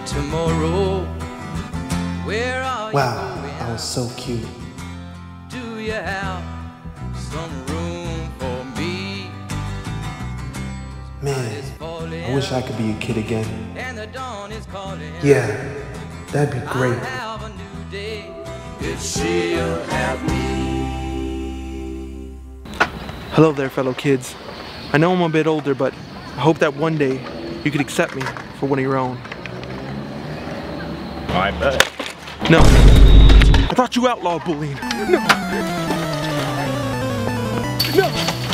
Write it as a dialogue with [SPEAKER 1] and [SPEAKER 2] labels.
[SPEAKER 1] tomorrow. Where are
[SPEAKER 2] Wow,
[SPEAKER 1] you going?
[SPEAKER 2] that was so cute.
[SPEAKER 1] Do you have some room for me?
[SPEAKER 2] Man, I wish I could be a kid again.
[SPEAKER 1] and the dawn is calling.
[SPEAKER 2] Yeah, that'd be great.
[SPEAKER 1] Have a new day if she'll have me.
[SPEAKER 2] Hello there, fellow kids. I know I'm a bit older, but I hope that one day you could accept me for one of your own.
[SPEAKER 3] I bet.
[SPEAKER 2] No. I thought you outlawed bullying. No. No. Not